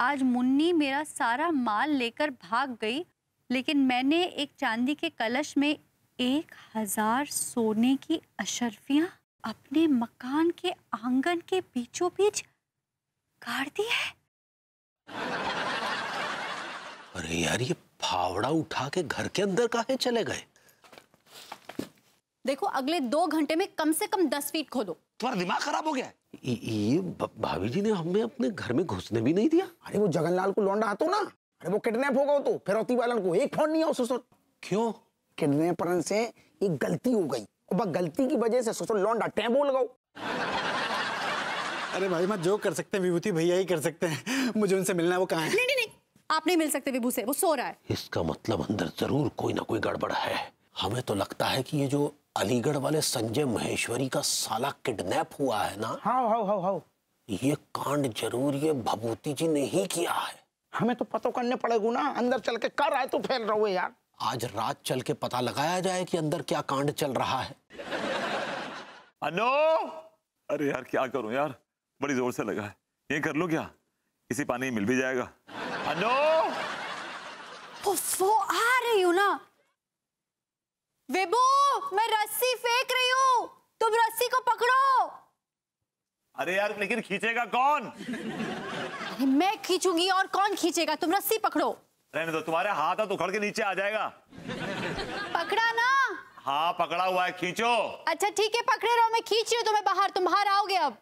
आज मुन्नी मेरा सारा माल लेकर भाग गई लेकिन मैंने एक चांदी के कलश में एक हज़ार सोने की अशरफियाँ अपने मकान के आँगन के बीचों बीच गाड़ दी है। अरे यार ये फावड़ा उठा के घर के अंदर काहे चले गए? देखो अगले दो घंटे में कम से कम दस फीट खोदो तुम्हारा दिमाग खराब हो गया है? ये- भाभी जी ने हमें अपने घर में घुसने भी नहीं दिया। अरे वो जगनलाल को लौंडा आतो ना। अरे वो किडनैप हो गया तो। फिरौती वालन को एक फ़ोन नहीं आओ ससुर। क्यों? किडनैपर से एक गलती हो गई। और गलती की वजह से ससुर लौंडा टैं बोल गओ अरे भाई मैं जो कर सकते हैं। विभूति भैया ही कर सकते हैं। मुझे उनसे मिलना है वो कहाँ है? नहीं नहीं नहीं। आप नहीं मिल सकते विभू से। वो सो रहा है। इसका मतलब अंदर ज़रूर कोई ना कोई गड़बड़ है। हमें तो लगता है कि ये जो अलीगढ़ वाले संजय महेश्वरी का साला किडनैप हुआ है ना? हाँ हाँ हाँ हाँ। ये कांड ज़रूर ये भभूति जी ने ही किया है। हमें तो पता करने पड़ेगा ना अंदर चल के कर आए तो फैल रहो यार। आज रात चल के पता लगाया जाए कि अंदर क्या कांड चल रहा है। अनो! अरे यार क्या करूँ यार? बड़ी ज़ोर से लगा है। ये कर लो क्या? इसी पानी मिल भी जाएगा। अनो! वो आ रही हूँ ना। विभू मैं रस्सी फेंक रही हूँ। तुम रस्सी को पकड़ो। अरे यार लेकिन खींचेगा कौन? अरे मैं खींचूँगी और कौन खींचेगा? तुम रस्सी पकड़ो। रहने दो तुम्हारे हाथ हाथ उखड़ के नीचे आ जाएगा। पकड़ा ना। हाँ पकड़ा हुआ है खींचो। अच्छा ठीक है पकड़े रहो मैं खींच रही हूँ तुम्हें बाहर। तुम बाहर आओगे अब।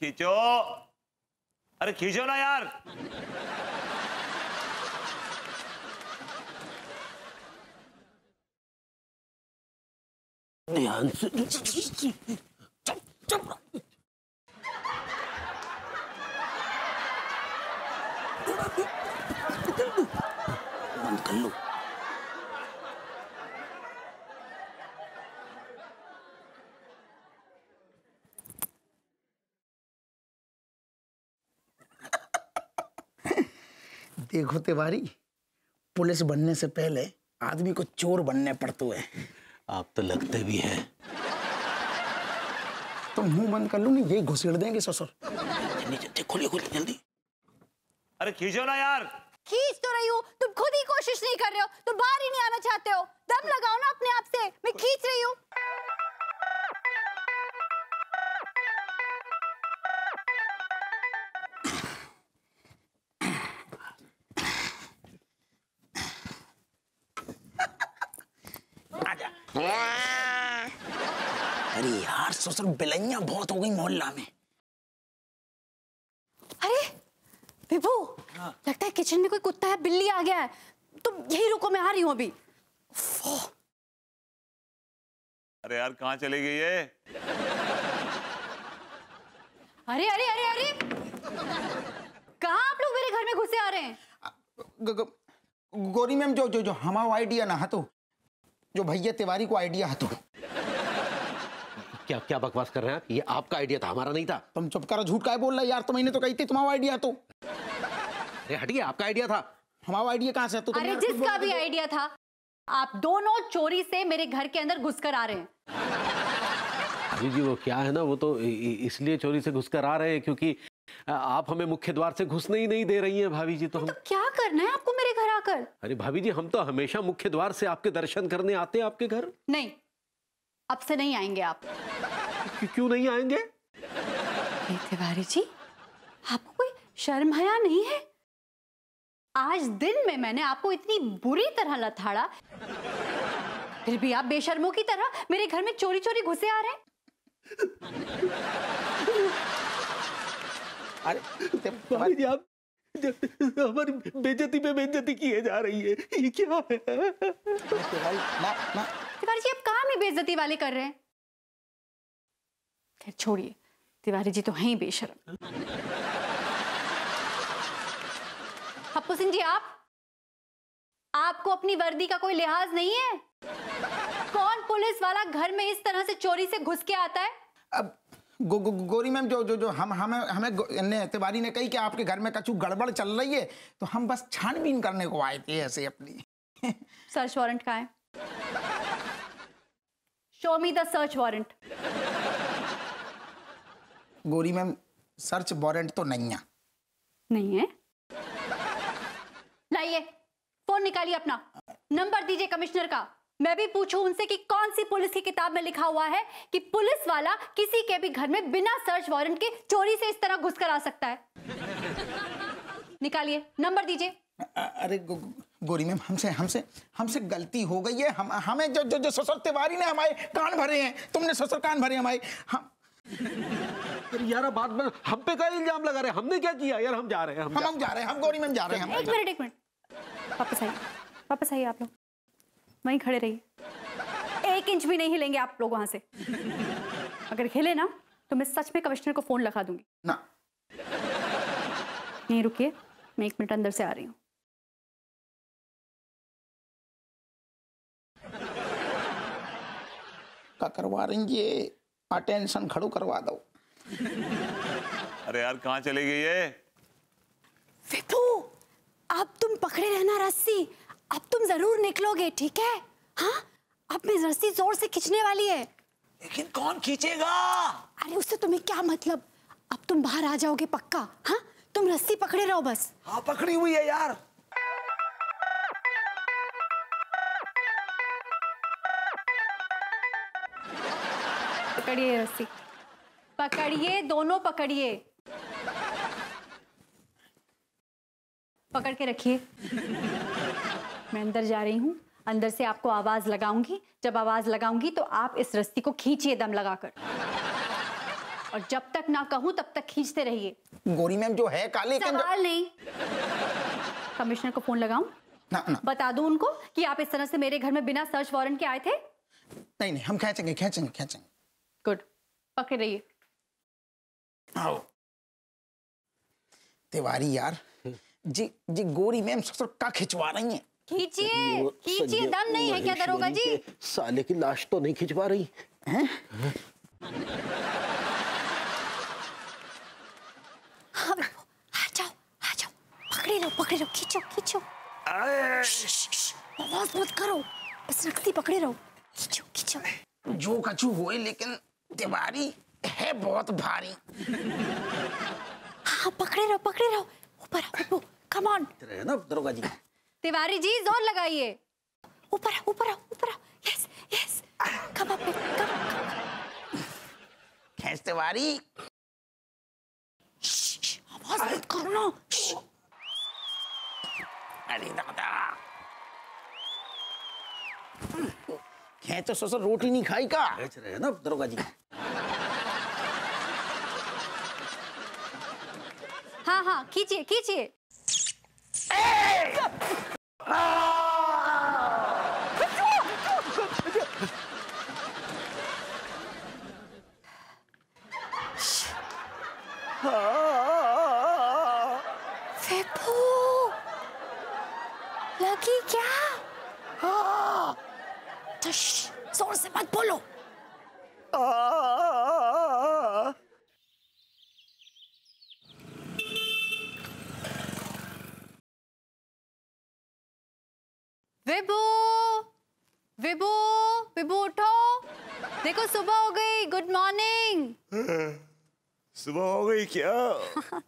खींचो। अरे खींचो ना यार। ध्यान से बंद कर लो देखो तिवारी, पुलिस बनने से पहले आदमी को चोर बनने पड़ते है आप तो लगते भी हैं। तो मुँह बंद कर लो नहीं यही घुसेड़ देंगे ससुर। जल्दी खोलिए खोलिए जल्दी। अरे खींचो ना यार। खींच तो रही हूँ। तुम खुद ही कोशिश नहीं कर रहे हो। तुम बाहर ही नहीं आना चाहते हो। दम लगाओ ना अपने आप से। मैं खींच रही हूँ। अरे यार ससुर बिलैया बहुत हो गई मोहल्ला में। अरे विभू लगता है किचन में कोई कुत्ता है बिल्ली आ गया है। तुम यही रुको मैं आ रही हूँ अभी। अरे यार कहाँ चली गई है अरे अरे अरे अरे। कहा आप लोग मेरे घर में घुसे आ रहे हैं? गोरी मैम जो जो जो हमारा आइडिया ना हतो जो भैया तिवारी को आइडिया हतो क्या क्या बकवास कर रहे हैं ये आपका आइडिया था हमारा नहीं था। तुम चुप करो झूठ काहे बोल रहे यार? तो मैंने तो कही थी तुम्हारा आइडिया हतो अरे हटिए आपका आइडिया था। हमारा आइडिया कहाँ से तुम अरे जिसका भी आइडिया था आप दोनों चोरी से मेरे घर के अंदर घुसकर आ रहे हैं। अभी जी वो क्या है ना वो तो इसलिए चोरी से घुस कर आ रहे हैं क्योंकि आप हमें मुख्य द्वार से घुसने ही नहीं दे रही हैं भाभी जी तो हम तो क्या करना है आपको मेरे घर आकर? अरे भाभी जी हम तो हमेशा मुख्य द्वार से आपके दर्शन करने आते हैं आपके घर। नहीं अब से नहीं आएँगे आप। क्यों- क्यों नहीं आएँगे? तिवारी जी आपको कोई शर्म हया नहीं है? आज दिन में मैंने आपको इतनी बुरी तरह लथाड़ा। फिर भी आप बेशर्मों की तरह मेरे घर में चोरी चोरी घुसे आ रहे हैं। अरे आप हमारी बेजती पे बेजती किए जा रही है। ये क्या है? तिवारी ना ना। तिवारी जी आप काम ही बेइज्जती वाले कर रहे हैं। खैर छोड़िए। तिवारी जी तो हैं ही बेशरम। हप्पू सिंह जी आप आपको अपनी वर्दी का कोई लिहाज नहीं है? कौन पुलिस वाला घर में इस तरह से चोरी से घुस के आता है? अब गो, गो, गोरी मैम जो जो जो हम हमें हमें ने तिवारी ने कही कि आपके घर में कछु गड़बड़ चल रही है तो हम बस छानबीन करने को आए थे ऐसे अपनी। सर्च वारंट कहाँ है? Show me the search warrant गोरी मैम सर्च वारंट तो नहीं है। नहीं है? लाइए फ़ोन निकालिए अपना। नंबर दीजिए कमिश्नर का। मैं भी पूछूँ उनसे कि कौन सी पुलिस की किताब में लिखा हुआ है कि पुलिस वाला किसी के भी घर में बिना सर्च वारंट के चोरी से इस तरह घुसकर आ सकता है। निकालिए नंबर दीजिए। अरे गो, गोरी मैम हमसे हमसे हमसे गलती हो गई है। हम हमें जो जो जो ससुर तिवारी ने हमारे कान भरे हैं तुमने ससुर कान भरे हमारे हम यार बात में हम पे का इल्ज़ाम लगा रहे हमने क्या किया? यार हम जा रहे हैं हम हम जा- हम जा रहे हैं हम गोरी मैम जा रहे हैं एक मिनट एक मिनट। वापस आइए वापस आइए आप लोग। वहीं खड़े रहिए। एक इंच भी नहीं हिलेंगे आप लोग वहाँ से। अगर हिले ना तो मैं सच में कमिश्नर को फ़ोन लगा दूँगी। ना। नहीं रुकिए मैं एक मिनट अंदर से आ रही हूँ। का करवा रही ये अटेंशन खड़ो करवा दो। अरे यार कहाँ चले गई ये? विभू अब तुम पकड़े रहना रस्सी। अब तुम ज़रूर निकलोगे ठीक है? हाँ? अब मैं रस्सी ज़ोर से खींचने वाली है। लेकिन कौन खींचेगा? अरे उससे तुम्हें क्या मतलब? अब तुम बाहर आ जाओगे पक्का हाँ? तुम रस्सी पकड़े रहो बस। हाँ पकड़ी हुई है यार। पकड़िए रस्सी। पकड़िए दोनों पकड़िए। पकड़ के रखिए। मैं अंदर जा रही हूँ अंदर से आपको आवाज़ लगाऊँगी। जब आवाज़ लगाऊँगी तो आप इस रस्सी को खींचिए दम लगाकर। और जब तक ना कहूँ तब तक खींचते रहिए। गोरी मैम जो है काले सवाल नहीं। कमिश्नर को फ़ोन लगाऊँ? ना ना। बता दूँ उनको कि आप इस तरह से मेरे घर में बिना सर्च वारंट के आए थे? नहीं नहीं हम खींचेंगे खींचेंगे खींचेंगे। गुड। पकड़े रहिए। आओ। तिवारी यार जी जी गोरी मैम ससुर का खिंचवा रही हैं। खींचिए खींचिए दम नहीं है क्या दरोगा जी? साले की लाश तो नहीं खिंचवा रही। हाँ? जाओ आ जाओ। पकड़े लो पकड़े लो खींचो खींचो। आवाज़ मत करो। बस रस्सी पकड़े रहो। खींचो खींचो। जो कछु हुए लेकिन तिवारी है बहुत भारी। हाँ पकड़े रहो पकड़े रहो। ऊपर आओ विभू कम ऑन रहे ना दरोगा जी? तिवारी जी ज़ोर लगाइए। ऊपर ऊपर ऊपर yes yes come up come खींच तिवारी। आवाज़ मत करो ना। अरे दादा। खींच तो ससुर रोटी नहीं खाई का? खींच रहे हैं ना दरोगा जी। हाँ हाँ खींचिए खींचिए। विभू लगी क्या? हाँ। तो ज़ोर से मत बोलो विभू विभू विभू उठो देखो सुबह हो गई गुड मॉर्निंग सुबह हो गई क्या?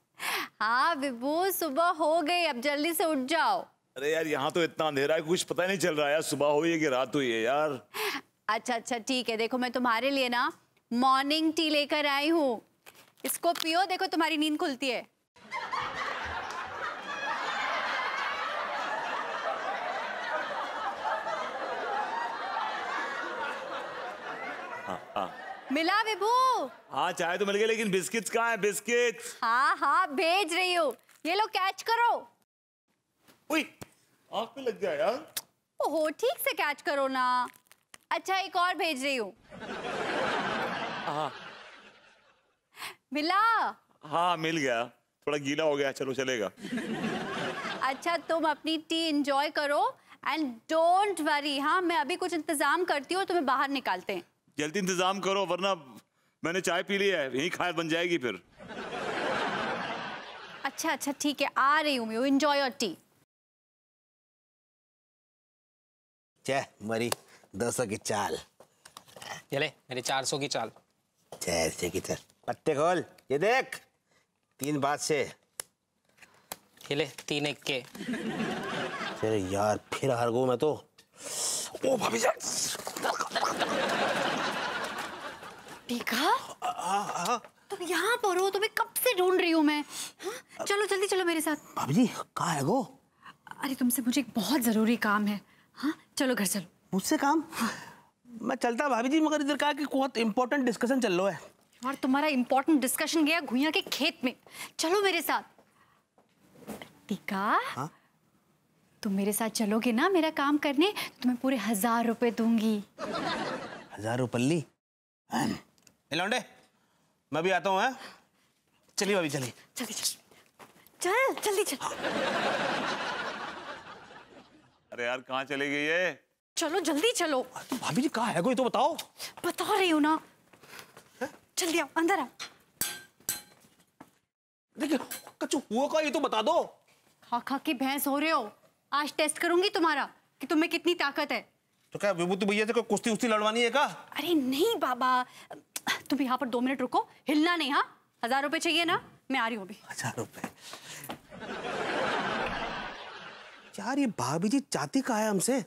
हाँ विभू सुबह हो गई। अब जल्दी से उठ जाओ। अरे यार यहाँ तो इतना अंधेरा है कुछ पता नहीं चल रहा है यार। सुबह हुई है कि रात हुई है यार? अच्छा अच्छा ठीक है। देखो मैं तुम्हारे लिए ना मॉर्निंग टी लेकर आई हूँ। इसको पियो देखो तुम्हारी नींद खुलती है। मिला विभू। हाँ चाय तो मिल गई लेकिन बिस्किट्स कहाँ है? बिस्किट्स। हाँ हाँ भेज रही हूँ। ये लो कैच करो। उई आँख पे लग गया यार। ओहो ठीक से कैच करो ना। अच्छा एक और भेज रही हूँ। हाँ। मिला? हाँ मिल गया। थोड़ा गीला हो गया चलो चलेगा। अच्छा तुम अपनी टी एंजॉय करो। एंड डोंट वरी हाँ मैं अभी कुछ इंतज़ाम करती हूँ तुम्हें बाहर निकालते हैं। जल्दी इंतज़ाम करो वरना मैंने चाय पी ली है यही खाए बन जाएगी फिर। अच्छा अच्छा ठीक है आ रही हूँ मैं एंजॉय योर टी छह मरी दो सौ की चाल। ये ले मेरी चार सौ की चाल। चार सौ की चाल। पत्ते खोल ये देख तीन बात से ये ले तीन एक के। अरे यार फिर हार गो मैं तो। ओ भाभी जान टीका तुम यहाँ पर हो तुम्हें कब से ढूंढ रही हूँ मैं? हाँ? चलो जल्दी चलो मेरे साथ। भाभी जी कहाँ है गो अरे तुमसे मुझे एक बहुत ज़रूरी काम है। हाँ? चलो घर चलो। मुझसे काम? मैं चलता भाभी जी मगर इधर कहा कि बहुत इंपॉर्टेंट डिस्कशन चल रहा है। और तुम्हारा इंपॉर्टेंट डिस्कशन गया घुइया के खेत में। चलो मेरे साथ। टीका हाँ? तुम मेरे साथ चलोगे ना मेरा काम करने? तुम्हें पूरे हज़ार रुपए दूँगी। हज़ार रुपल्ली? लौंडे मैं भी आता हूँ हैं? चलिए भाभी चलिए। जल्दी चल चल जल्दी चल। अरे यार कहाँ चली गई है चलो जल्दी चलो। तो भाभी जी कहाँ है? कोई तो बताओ। बता रही हूँ ना। जल्दी आओ अंदर आओ। देखिए कच्चू हुआ का ये तो बता दो। खा खा के भैंस हो रहे हो? आज टेस्ट करूँगी तुम्हारा कि तुम्हें कितनी ताकत है। तो क्या विभूति भैया से कोई कुश्ती उस्ती लड़वानी है का अरे नहीं बाबा। तुम यहाँ पर दो मिनट रुको। हिलना नहीं हाँ? हज़ार रुपए चाहिए ना? मैं आ रही हूँ अभी। हज़ार रुपए? यार ये भाभी जी चाहती कहा है हमसे?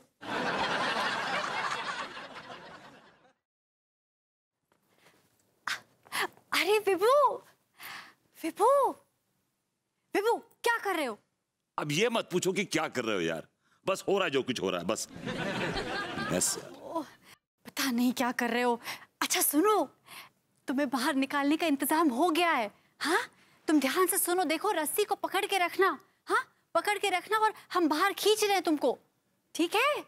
अरे विभू! विभू! विभू क्या कर रहे हो? अब ये मत पूछो कि क्या कर रहे हो यार। बस हो रहा है जो कुछ हो रहा है बस। बस पता नहीं क्या कर रहे हो। अच्छा सुनो। तुम्हें बाहर निकालने का इंतज़ाम हो गया है हाँ? तुम ध्यान से सुनो देखो रस्सी को पकड़ के रखना हाँ? पकड़ के रखना और हम बाहर खींच रहे हैं तुमको। ठीक है?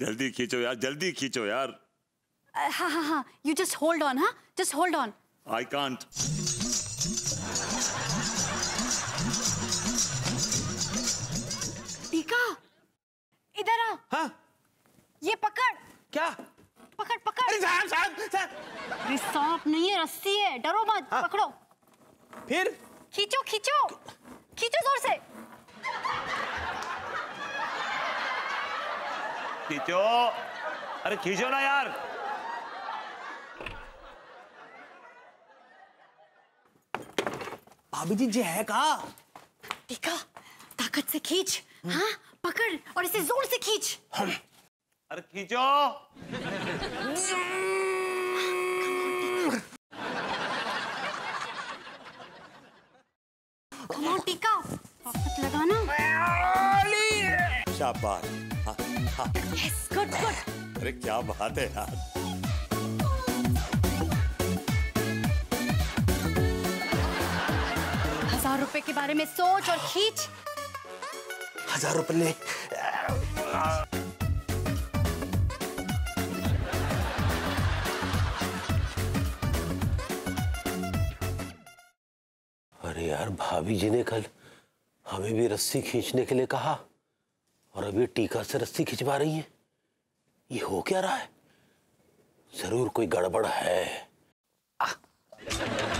जल्दी खींचो यार जल्दी खींचो यार। हाँ हाँ हाँ यू जस्ट होल्ड ऑन हाँ? Just hold on I can't टीका इधर आ। हाँ? ये पकड़। क्या? पकड़ पकड़। अरे साहब साहब साहब। अरे सांप नहीं है रस्सी है डरो मत हाँ। पकड़ो। फिर? खींचो खींचो। खींचो ज़ोर से। खींचो। अरे खींचो ना यार। भाभी जी जे है कहा? टीका ताकत से खींच। हाँ पकड़ और इसे ज़ोर से खींच। अरे खींचो। टीका लगाना। हाँ, हाँ। अरे क्या बात है यार। हज़ार रुपए के बारे में सोच और खींच। हज़ार रुपए ले। यार भाभी जी ने कल हमें भी रस्सी खींचने के लिए कहा और अभी टीका से रस्सी खिंचवा रही है। ये हो क्या रहा है? ज़रूर कोई गड़बड़ है। हाय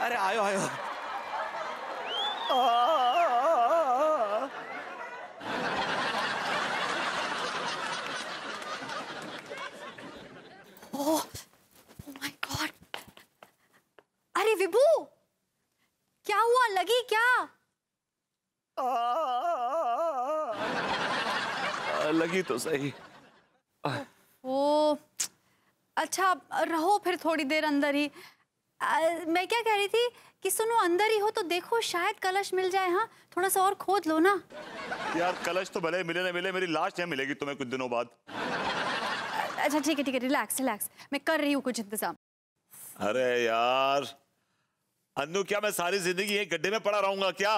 अरे आयो आयो ओह माय गॉड अरे विभू क्या हुआ लगी क्या लगी तो सही। ओ अच्छा रहो फिर थोड़ी देर अंदर ही। आ, मैं क्या कह रही थी कि सुनो अंदर ही हो तो देखो शायद कलश मिल जाए हाँ? थोड़ा सा और खोद लो ना। यार कलश तो भले मिले ना मिले मेरी लाश यहाँ मिलेगी तुम्हें कुछ दिनों बाद। अच्छा ठीक है ठीक है रिलैक्स रिलैक्स मैं कर रही हूँ कुछ इंतज़ाम। अरे यार अन्नू क्या मैं सारी ज़िंदगी यही गड्ढे में पड़ा रहूँगा क्या?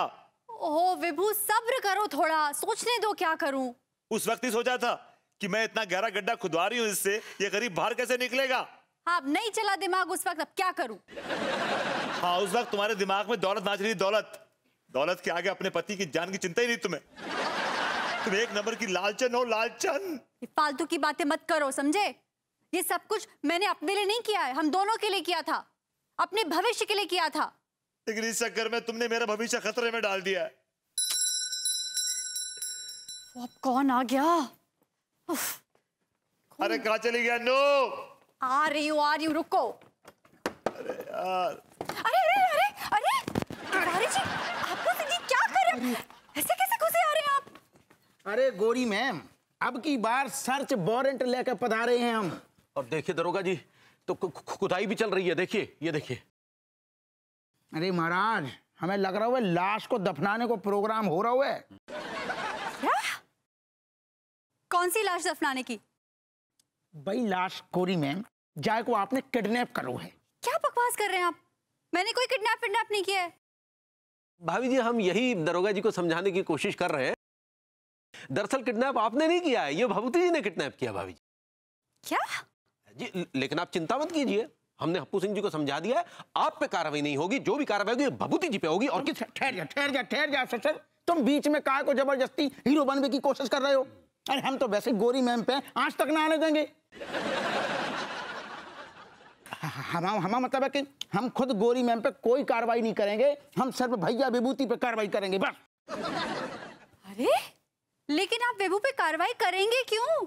ओहो विभू सब्र करो थोड़ा। सोचने दो क्या करूँ। उस वक्त ही सोचा था कि मैं इतना गहरा गड्ढा खुदवा रही हूँ इससे ये गरीब बाहर कैसे निकलेगा? हाँ नहीं चला दिमाग उस वक्त अब क्या करूँ? हाँ उस वक्त तुम्हारे दिमाग में दौलत नाच रही दौलत। दौलत के आगे अपने पति की जान की चिंता ही नहीं तुम्हें। तुम एक नंबर की लालचन हो लालचन। फालतू की बातें मत करो समझे? ये सब कुछ मैंने अपने लिए नहीं किया है हम दोनों के लिए किया था। अपने भविष्य के लिए किया था। लेकिन इस चक्कर में तुमने मेरा भविष्य खतरे में डाल दिया है। वो अब कौन आ गया? अरे कहा चली गया? नो। आ रही हूँ आ रही हूँ रुको। अरे यार। अरे अरे अरे अरे! तिवारी जी आपको ये क्या कर रहे हैं? ऐसे कैसे घुसे आ रहे हैं आप? अरे गोरी मैम अब की बार सर्च वारंट लेकर पधारे हैं हम। और देखिए दरोगा जी तो खुदाई भी चल रही है देखिए ये देखिए। अरे महाराज हमें लग रहा है लाश को दफनाने को प्रोग्राम हो रहा है। कौन सी लाश दफनाने की? भाई लाश गोरी मैम जाए को आपने किडनैप करो है। क्या बकवास कर रहे हैं आप? मैंने कोई किडनैप फिडनैप नहीं किया है। भाभी जी हम यही दरोगा जी को समझाने की कोशिश कर रहे हैं। दरअसल किडनैप आपने नहीं किया है ये भभूति जी ने किडनैप किया भाभी जी। क्या? जी लेकिन आप चिंता मत कीजिए हमने हप्पू सिंह जी को समझा दिया है आप पे कार्रवाई नहीं होगी जो भी कार्रवाई होगी भभूति जी पे होगी और किस ठहर जा ठहर जा ठहर जा ससुर। तुम बीच में काय को ज़बरदस्ती हीरो बनने की कोशिश कर रहे हो? अरे हम तो वैसे गोरी मैम पे आज तक ना आने देंगे। हम हम मतलब है कि हम खुद गोरी मैम पे कोई कार्रवाई नहीं करेंगे। हम सिर्फ़ भैया विभूति पे कार्रवाई करेंगे बस। अरे लेकिन आप विभू पे कार्रवाई करेंगे क्यों?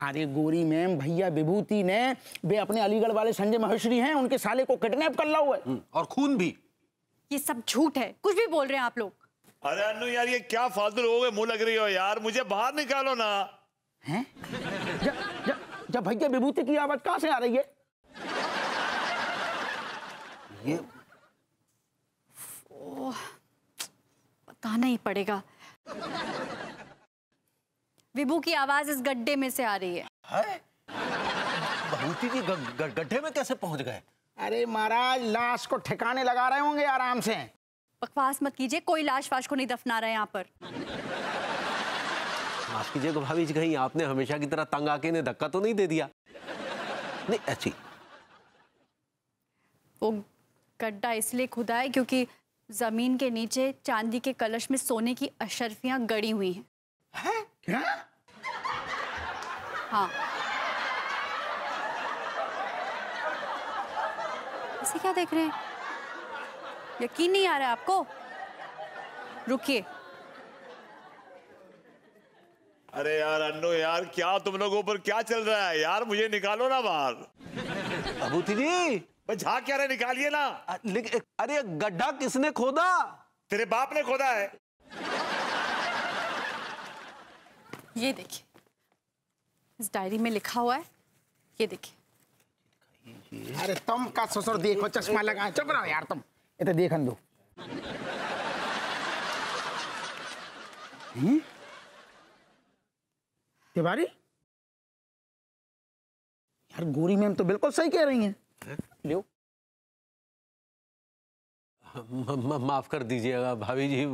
अरे गोरी मैम भैया विभूति ने वे अपने अलीगढ़ वाले संजय महेश्वरी हैं उनके साले को किडनैप कर ला हुआ है। हम्म, और खून भी। ये सब झूठ है। कुछ भी बोल रहे हैं आप लोग। अरे अन्नू यार ये क्या फालतू लोगों के मुँह लग रही हो यार? मुझे बाहर निकालो ना। हैं? जब जब जब भैया विभूति की आवाज़ कहाँ से आ रही है? ये बताना ही पड़ेगा। विभू की आवाज़ इस गड्ढे में से आ रही है। है? भभूति जी गड्ढे में कैसे पहुँच गए? अरे महाराज लाश को ठिकाने लगा रहे होंगे आराम से। बकवास मत कीजिए कोई लाश वाश को नहीं दफना रहा है यहाँ पर। माफ़ कीजिएगा भाभी जी कहीं आपने हमेशा की तरह तंग आके ने धक्का तो नहीं दे दिया? नहीं ऐसी। वो गड्ढा इसलिए खुदा है क्योंकि ज़मीन के नीचे चांदी के कलश में सोने की अशर्फियाँ गड़ी हुई हैं। है? क्या? हाँ। ऐसे क्या देख रहे हैं? यकीन नहीं आ रहा है आपको? रुकिए। अरे यार अन्नू यार क्या तुम लोगों पर क्या चल रहा है? यार मुझे निकालो ना बाहर। भभूति जी। मैं झाँक क्या रहे निकालिए ना। अरे गड्ढा किसने खोदा? तेरे बाप ने खोदा है। ये देखिए। इस डायरी में लिखा हुआ है ये देखिए। अरे तुम का ससुर देखो चश्मा लगा चुप रहो यार तुम। ये तो देखन दो? तिवारी? यार गोरी मैम तो बिल्कुल सही कह रही हैं। लो म- म- माफ़ कर दीजिएगा भाभी जी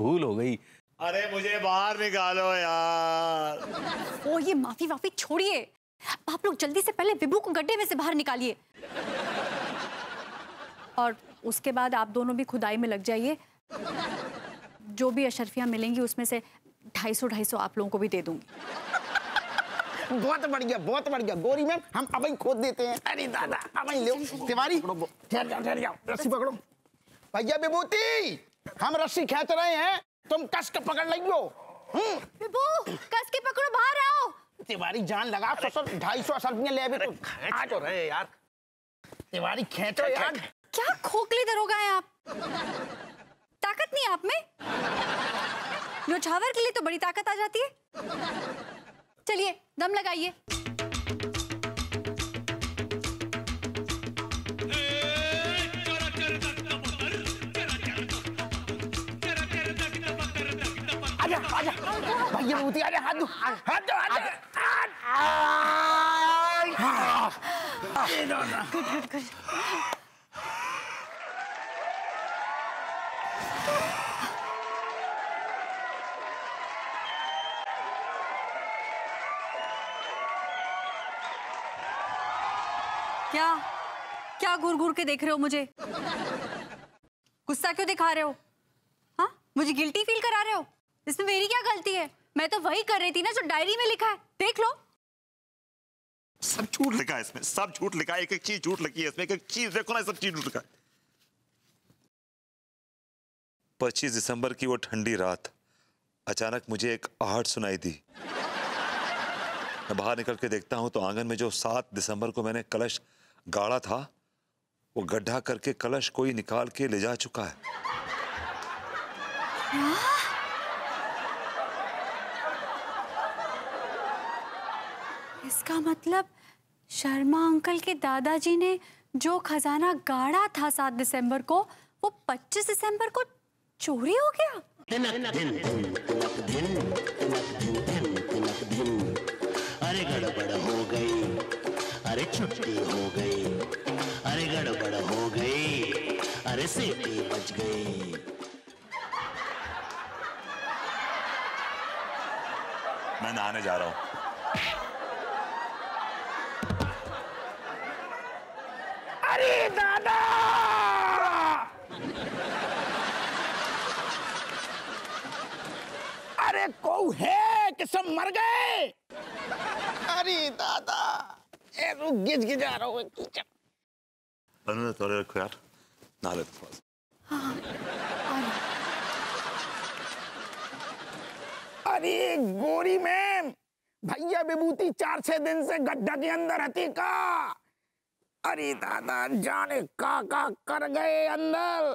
भूल हो गई। अरे मुझे बाहर निकालो यार। ओ ये माफ़ी वाफी छोड़िए। आप लोग जल्दी से पहले विभू को गड्ढे में से बाहर निकालिए। और उसके बाद आप दोनों भी खुदाई में लग जाइए। जो भी अशरफियाँ मिलेंगी उसमें से ढाई सौ ढाई सौ आप लोगों को भी दे दूँगी। बहुत बढ़िया बहुत बढ़िया। गोरी मैम हम अब खोद देते हैं। अरे दादा अब लो। तिवारी ठहर जाओ ठहर जाओ। रस्सी पकड़ो। भैया विभूति हम रस्सी खींच रहे हैं। तुम कस के पकड़ लियो हम्म। विभू कस के पकड़ो बाहर आओ। तिवारी जान लगा ससुर ढाई सौ असलियाँ ले भी तो आ तो रहे यार। तिवारी खींचो यार क्या खोखले दरोगा हैं आप? ताकत नहीं आप में? न्योछावर के लिए तो बड़ी ताकत आ जाती है। चलिए दम लगाइए। आजा आजा। भैया विभूति आजा हाथ दो। हाथ दो हाथ दो। क्या? क्या घूर घूर के देख रहे हो मुझे? गुस्सा क्यों दिखा रहे हो? हाँ? मुझे गिल्टी फील करा रहे हो? इसमें मेरी क्या गलती है? मैं तो वही कर रही थी ना जो डायरी में लिखा है। देख लो। सब झूठ लिखा है इसमें, सब झूठ लिखा है, एक एक चीज़ झूठ लिखी है इसमें, एक एक चीज़ देखो ना, सब चीज़ झूठ लिखा है। पच्चीस दिसंबर की वो ठंडी रात, अचानक मुझे एक आहट सुनाई दी। मैं बाहर निकल के देखता हूँ तो आँगन में जो सात दिसंबर को मैंने कलश गाड़ा था वो गड्ढा करके कलश कोई निकाल के ले जा चुका है। इसका मतलब शर्मा अंकल के दादाजी ने जो खजाना गाड़ा था सात दिसंबर को वो पच्चीस दिसंबर को चोरी हो गया? अरे छुट्टी हो गई। अरे गड़बड़ हो गई। अरे सीटी बच गई। मैं नहाने जा रहा हूँ। अरे दादा! अरे को है? कि सब मर गए? अरे दादा! रहा हूँ। अरे गोरी मैम भैया विभूति चार छह दिन से गड्ढा के अंदर हती का अरे दादा जाने का का कर गए अंदर।